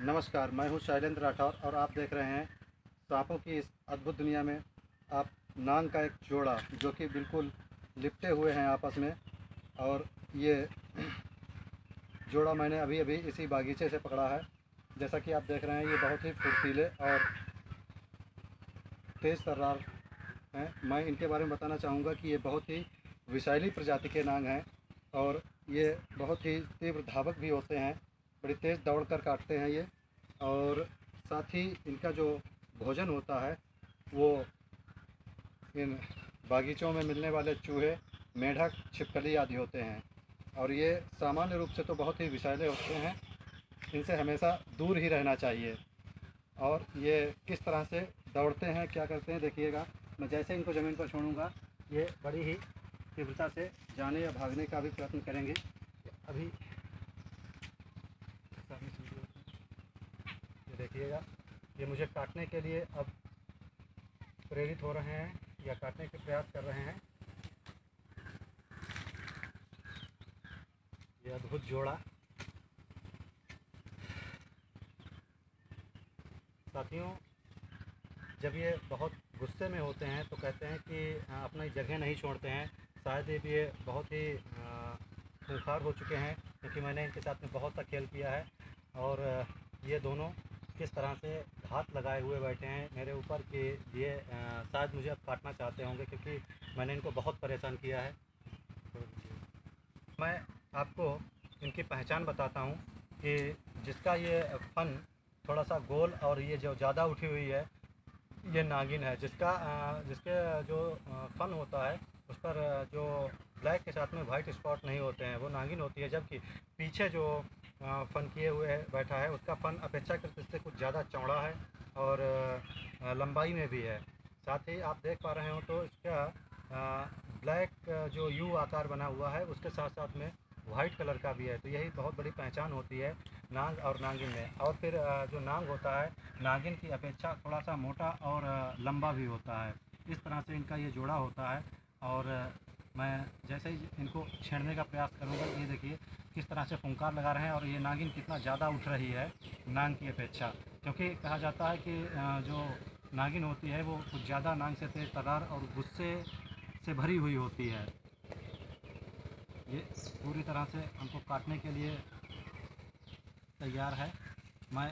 नमस्कार, मैं हूँ शैलेंद्र राठौर और आप देख रहे हैं सांपों की इस अद्भुत दुनिया में आप नांग का एक जोड़ा जो कि बिल्कुल लिपटे हुए हैं आपस में और ये जोड़ा मैंने अभी अभी इसी बागीचे से पकड़ा है। जैसा कि आप देख रहे हैं, ये बहुत ही फुर्तीले और तेज़ तर्रार हैं। मैं इनके बारे में बताना चाहूँगा कि ये बहुत ही विषैली प्रजाति के नांग हैं और ये बहुत ही तीव्र धावक भी होते हैं। बड़ी तेज़ दौड़ कर काटते हैं ये। और साथ ही इनका जो भोजन होता है, वो इन बागीचों में मिलने वाले चूहे, मेढक, छिपकली आदि होते हैं। और ये सामान्य रूप से तो बहुत ही विषैले होते हैं। इनसे हमेशा दूर ही रहना चाहिए। और ये किस तरह से दौड़ते हैं, क्या करते हैं, देखिएगा। मैं जैसे इनको ज़मीन पर छोड़ूँगा, ये बड़ी ही तीव्रता से जाने या भागने का भी प्रयत्न करेंगे। अभी ये देखिएगा, ये मुझे काटने के लिए अब प्रेरित हो रहे हैं या काटने के प्रयास कर रहे हैं। ये अद्भुत जोड़ा। साथियों, जब ये बहुत गुस्से में होते हैं तो कहते हैं कि अपनी जगह नहीं छोड़ते हैं। शायद ये भी बहुत ही खूंखार हो चुके हैं क्योंकि मैंने इनके साथ में बहुत सा खेल किया है और ये दोनों किस तरह से घात लगाए हुए बैठे हैं मेरे ऊपर कि ये शायद मुझे अब काटना चाहते होंगे क्योंकि मैंने इनको बहुत परेशान किया है। मैं आपको इनकी पहचान बताता हूँ कि जिसका ये फन थोड़ा सा गोल और ये जो ज़्यादा उठी हुई है, ये नागिन है। जिसका जिसके जो फन होता है, उस पर जो ब्लैक के साथ में वाइट स्पॉट नहीं होते हैं, वो नागिन होती है, जबकि पीछे जो फन किए हुए बैठा है, उसका फन अपेक्षाकृत इससे कुछ ज़्यादा चौड़ा है और लंबाई में भी है। साथ ही आप देख पा रहे हो तो इसका ब्लैक जो यू आकार बना हुआ है, उसके साथ साथ में वाइट कलर का भी है तो यही बहुत बड़ी पहचान होती है नाग और नागिन में। और फिर जो नाग होता है, नागिन की अपेक्षा थोड़ा सा मोटा और लंबा भी होता है। इस तरह से इनका ये जोड़ा होता है और मैं जैसे ही इनको छेड़ने का प्रयास करूँगा, ये देखिए किस तरह से फुंकार लगा रहे हैं और ये नागिन कितना ज़्यादा उठ रही है नांग की अपेक्षा। क्योंकि कहा जाता है कि जो नागिन होती है वो कुछ ज़्यादा नाग से तेज़ तर्रार और गुस्से से भरी हुई होती है। ये पूरी तरह से हमको काटने के लिए तैयार है। मैं